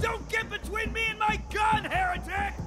Don't get between me and my gun, heretic!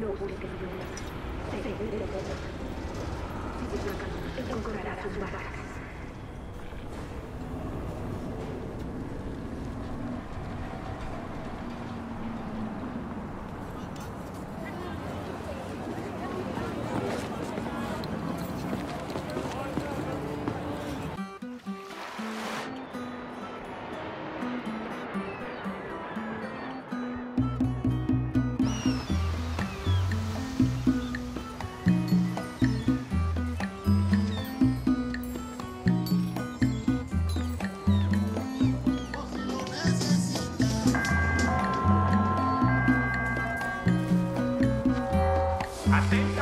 No busques sus balas. Attention